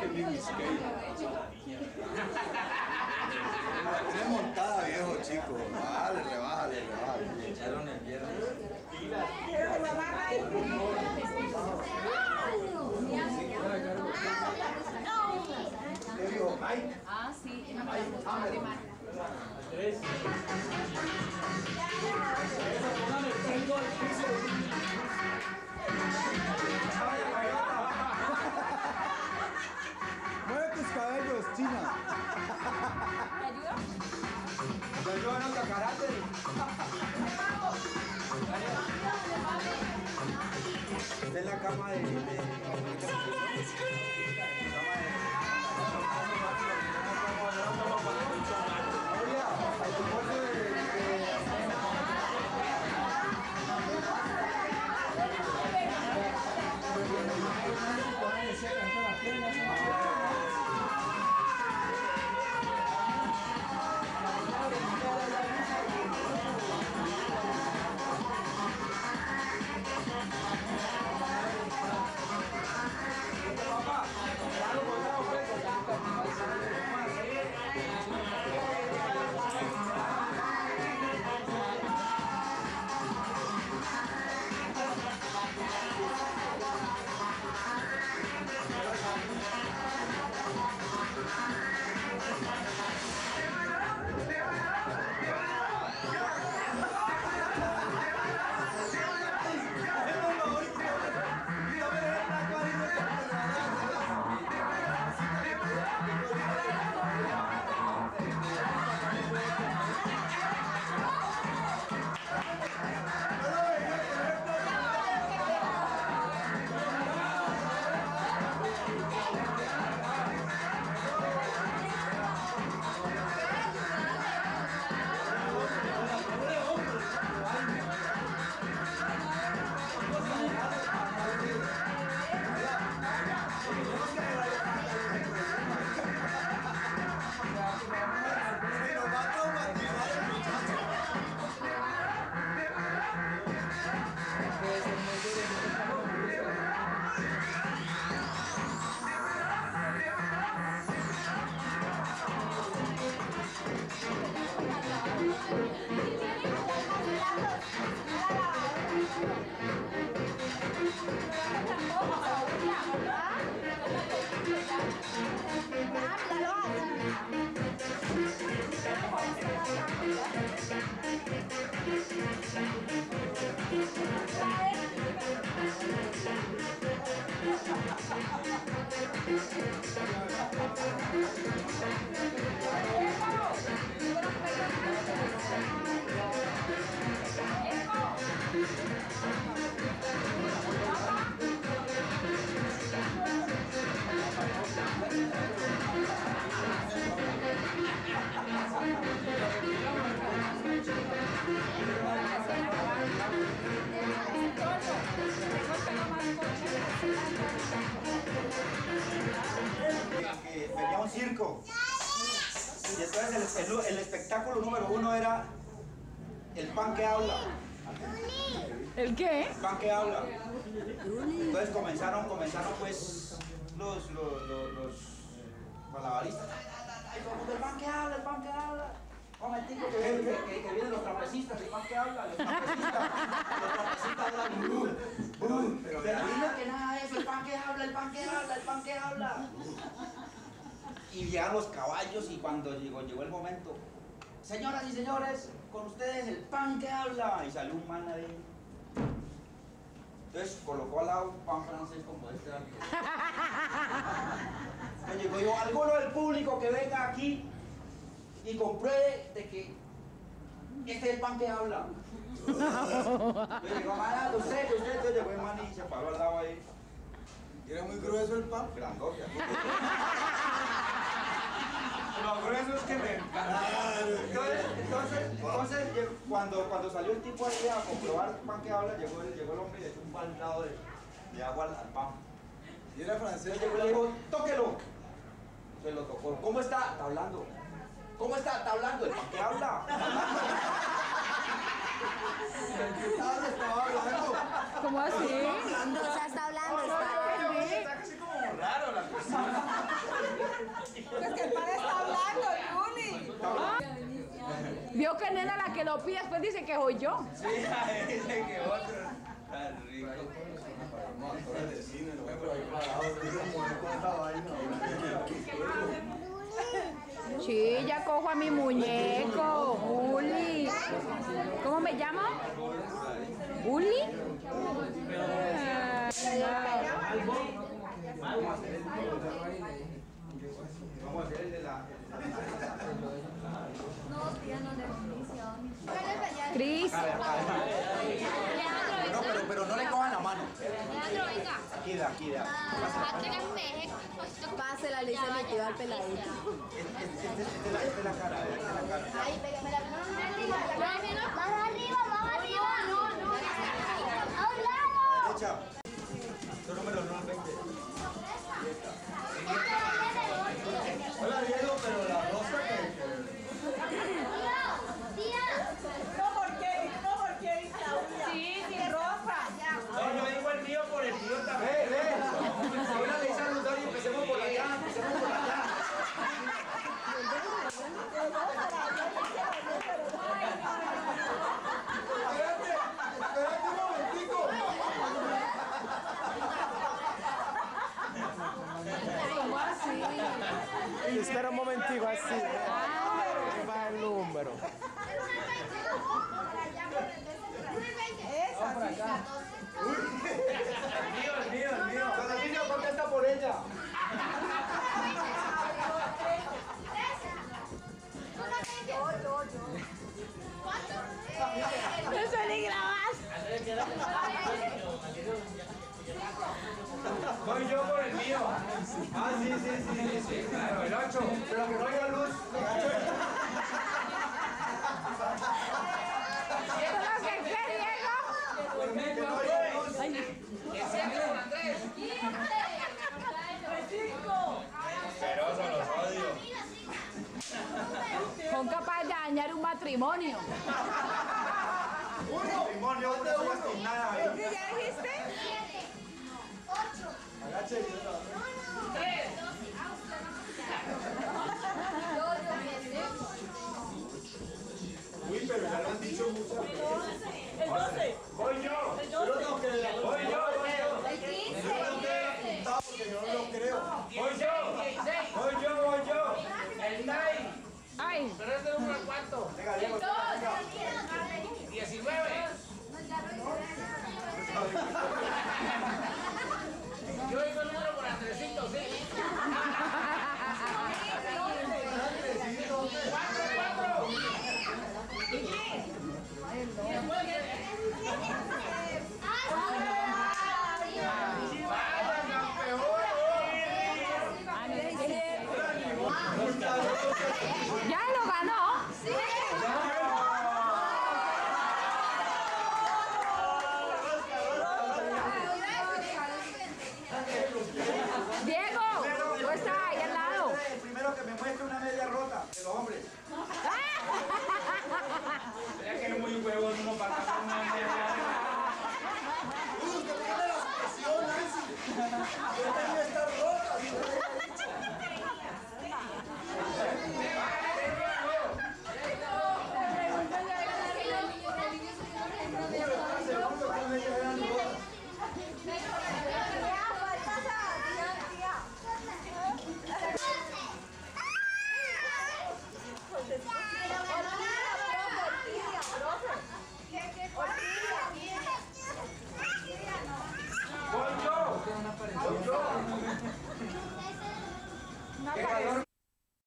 Tiene montada, viejo, chico. Bájale, rebájale, rebájale. Echaron el viernes. ¿Qué dijo Mike? Ah, sí, me es la cama de. de... Y entonces el, el- el espectáculo número uno era el pan que habla. ¿El qué? El pan que habla. Entonces comenzaron, comenzaron pues los, los, los, los malabaristas. Ay, todo el mundo, El pan que habla, el pan que habla. Un momentico que, que, que, que vienen los trapecistas, el pan que habla, los trapecistas. Los trapecistas hablan. "Uh, uh", Pero de ahí que nada de eso, el pan que habla, el pan que habla, el pan que habla. Y llegan los caballos y cuando llegó, llegó el momento, señoras y señores, con ustedes el pan que habla. Y salió un man ahí. Entonces colocó al lado pan francés como este. Entonces llegó yo, alguno del público que venga aquí y compruebe de que este es el pan que habla. Entonces llegó, man, usted, usted, entonces llegó el man y se paró al lado ahí. Y era muy grueso el pan. Grandote. Lo grueso es que me encanta. Entonces, entonces, entonces cuando, cuando salió el tipo ahí a comprobar el pan que habla, llegó el, llegó el hombre y le echó un baldado de, de agua al, al pan. Y era francés. Entonces llegó y le dijo, tóquelo. Se lo tocó. ¿Cómo está? Está hablando. ¿Cómo está? Está hablando. ¿El pan que habla? Hablando. ¿Cómo así? O sea, está hablando, está. Está casi como raro la cosa. Pues que el padre está hablando, Juli. Vio que nena la que lo pide, después dice que soy yo. Sí, dice que otro. Sí, ya cojo a mi muñeco, Uli. ¿Cómo me llamo? ¿Uli? Leandro, venga. Aquí da, aquí da. Va a tener un eje. Pásela, le al peladito. 四 Voy yo por el mío. Ah, sí, sí, sí, sí, sí, claro, el 8. Pero que no haya luz. Son capaces de dañar un matrimonio. Un matrimonio, no te voy sin nada. ¿Ya dijiste? 这个。Está louca.